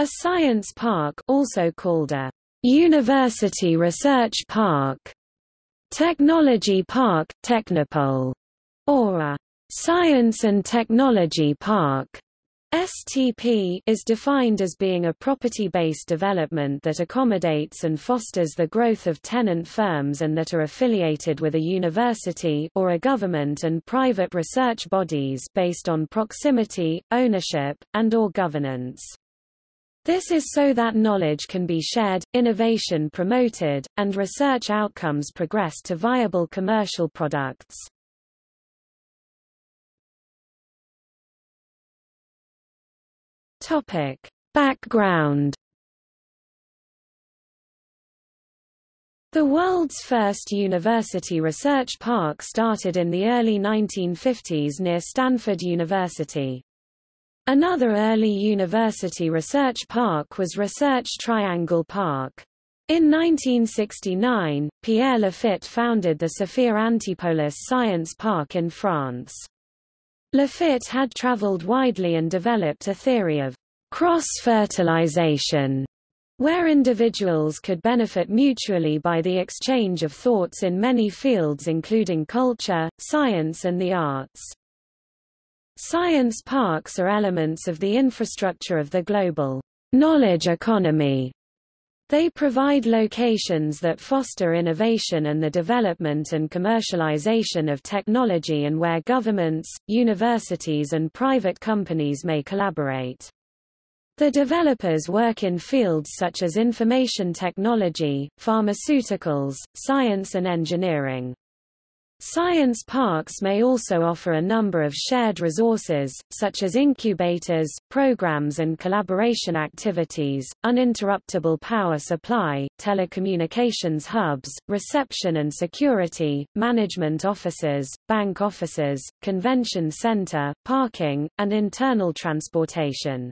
A science park also called a University Research Park, Technology Park, Technopole, or a Science and Technology Park, STP is defined as being a property-based development that accommodates and fosters the growth of tenant firms and that are affiliated with a university or a government and private research bodies based on proximity, ownership, and or governance. This is so that knowledge can be shared, innovation promoted, and research outcomes progress to viable commercial products. Topic: Background The world's first university research park started in the early 1950s near Stanford University. Another early university research park was Research Triangle Park. In 1969, Pierre Laffitte founded the Sophia Antipolis Science Park in France. Laffitte had traveled widely and developed a theory of cross-fertilization, where individuals could benefit mutually by the exchange of thoughts in many fields including culture, science and the arts. Science parks are elements of the infrastructure of the global knowledge economy. They provide locations that foster innovation and the development and commercialization of technology and where governments, universities and private companies may collaborate. The developers work in fields such as information technology, pharmaceuticals, science and engineering. Science parks may also offer a number of shared resources, such as incubators, programs and collaboration activities, uninterruptible power supply, telecommunications hubs, reception and security, management offices, bank offices, convention center, parking, and internal transportation.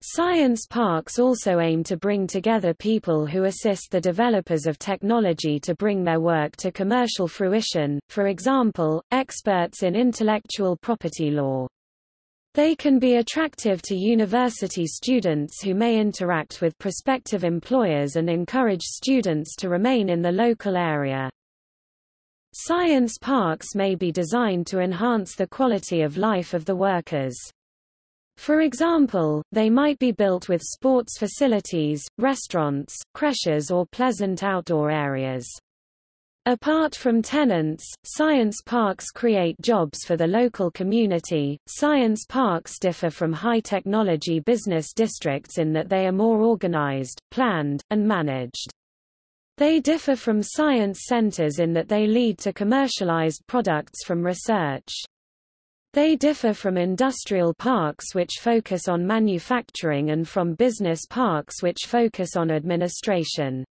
Science parks also aim to bring together people who assist the developers of technology to bring their work to commercial fruition, for example, experts in intellectual property law. They can be attractive to university students who may interact with prospective employers and encourage students to remain in the local area. Science parks may be designed to enhance the quality of life of the workers. For example, they might be built with sports facilities, restaurants, creches or pleasant outdoor areas. Apart from tenants, science parks create jobs for the local community. Science parks differ from high technology business districts in that they are more organized, planned, and managed. They differ from science centers in that they lead to commercialized products from research. They differ from industrial parks which focus on manufacturing and from business parks which focus on administration.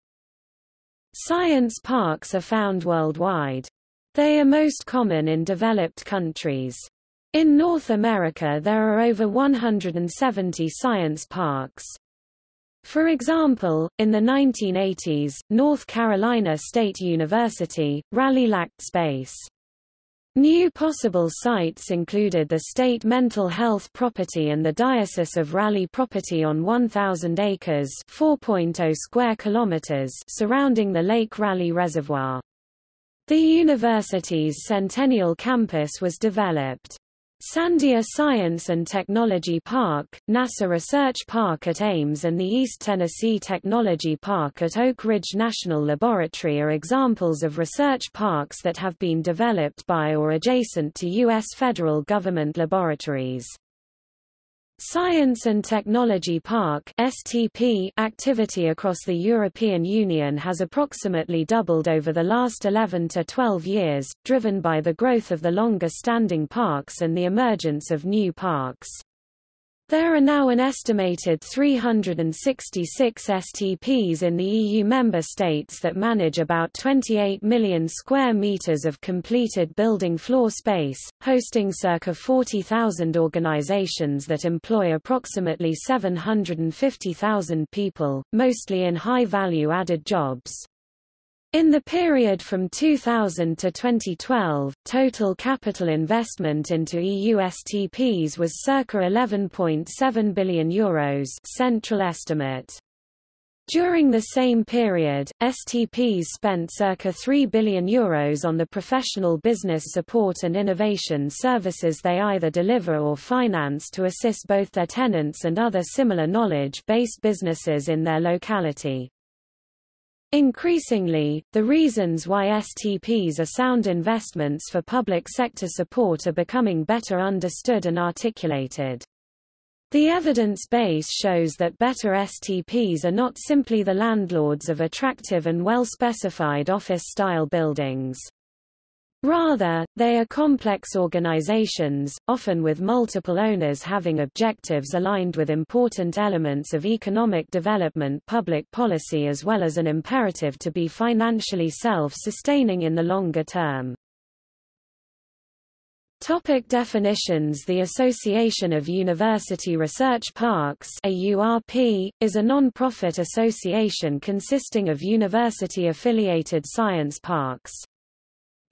Science parks are found worldwide. They are most common in developed countries. In North America there are over 170 science parks. For example, in the 1980s, North Carolina State University, Raleigh lacked space. New possible sites included the state mental health property and the Diocese of Raleigh property on 1,000 acres 4.0 square kilometers surrounding the Lake Raleigh Reservoir. The university's Centennial Campus was developed. Sandia Science and Technology Park, NASA Research Park at Ames and the East Tennessee Technology Park at Oak Ridge National Laboratory are examples of research parks that have been developed by or adjacent to U.S. federal government laboratories. Science and Technology Park STP activity across the European Union has approximately doubled over the last 11 to 12 years, driven by the growth of the longer-standing parks and the emergence of new parks. There are now an estimated 366 STPs in the EU member states that manage about 28 million square meters of completed building floor space, hosting circa 40,000 organizations that employ approximately 750,000 people, mostly in high value added jobs. In the period from 2000 to 2012, total capital investment into EU STPs was circa €11.7 billion Euros central estimate. During the same period, STPs spent circa €3 billion Euros on the professional business support and innovation services they either deliver or finance to assist both their tenants and other similar knowledge-based businesses in their locality. Increasingly, the reasons why STPs are sound investments for public sector support are becoming better understood and articulated. The evidence base shows that better STPs are not simply the landlords of attractive and well-specified office-style buildings. Rather, they are complex organizations, often with multiple owners having objectives aligned with important elements of economic development public policy as well as an imperative to be financially self-sustaining in the longer term. Topic definitions The Association of University Research Parks AURP, is a non-profit association consisting of university-affiliated science parks.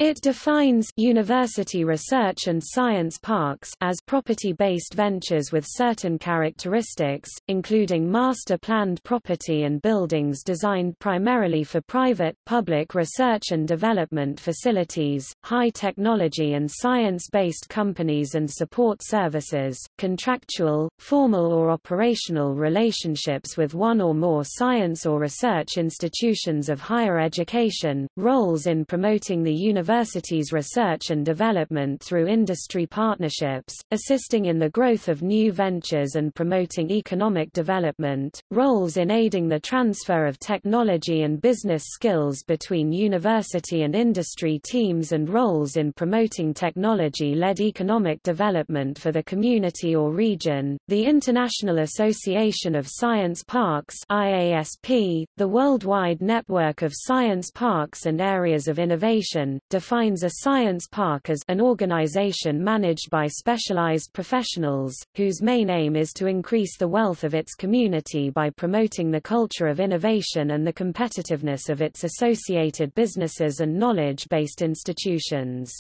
It defines university research and science parks as property-based ventures with certain characteristics, including master-planned property and buildings designed primarily for private, public research and development facilities, high technology and science-based companies and support services, contractual, formal or operational relationships with one or more science or research institutions of higher education, roles in promoting the university university's research and development through industry partnerships, assisting in the growth of new ventures and promoting economic development, roles in aiding the transfer of technology and business skills between university and industry teams and roles in promoting technology-led economic development for the community or region. The International Association of Science Parks IASP, the worldwide network of science parks and areas of innovation, defines a science park as an organization managed by specialized professionals, whose main aim is to increase the wealth of its community by promoting the culture of innovation and the competitiveness of its associated businesses and knowledge-based institutions.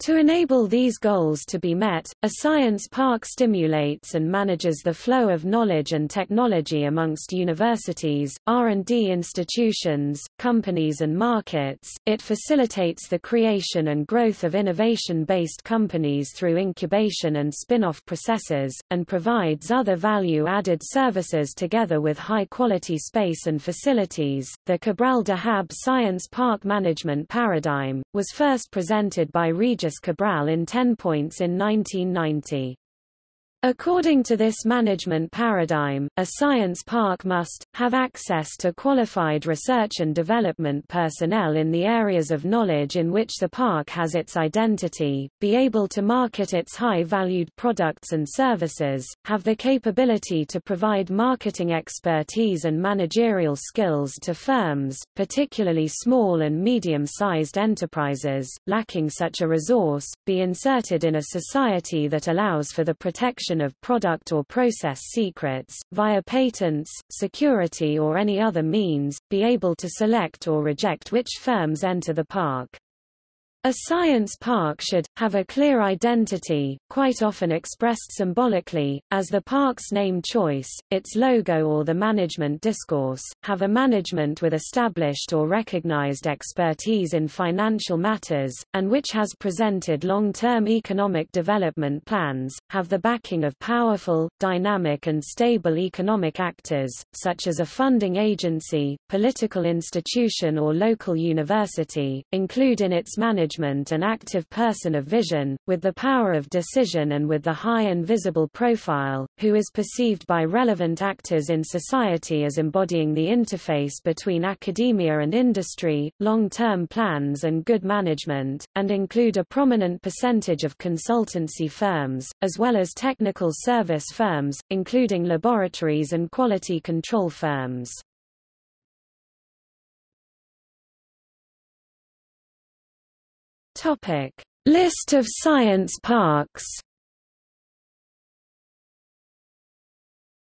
To enable these goals to be met, a science park stimulates and manages the flow of knowledge and technology amongst universities, R&D institutions, companies and markets. It facilitates the creation and growth of innovation-based companies through incubation and spin-off processes, and provides other value-added services together with high-quality space and facilities. The Cabral Dahab Science Park Management Paradigm was first presented by Regis Cabral in 10 points in 1990. According to this management paradigm, a science park must, have access to qualified research and development personnel in the areas of knowledge in which the park has its identity, be able to market its high-valued products and services, have the capability to provide marketing expertise and managerial skills to firms, particularly small and medium-sized enterprises, lacking such a resource, be inserted in a society that allows for the protection protection of product or process secrets, via patents, security or any other means, be able to select or reject which firms enter the park. A science park should, have a clear identity, quite often expressed symbolically, as the park's name choice, its logo or the management discourse, have a management with established or recognized expertise in financial matters, and which has presented long-term economic development plans, have the backing of powerful, dynamic and stable economic actors, such as a funding agency, political institution or local university, include in its management management an active person of vision, with the power of decision and with the high and visible profile, who is perceived by relevant actors in society as embodying the interface between academia and industry, long-term plans and good management, and include a prominent percentage of consultancy firms, as well as technical service firms, including laboratories and quality control firms. Topic: List of science parks.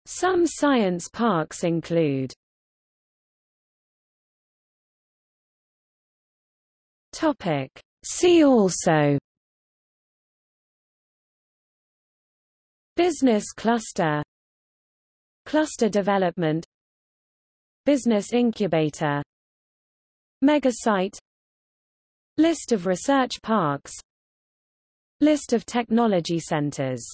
Some science parks include Topic. See also Business cluster. Cluster development. Business incubator. Megasite List of research parks. List of technology centers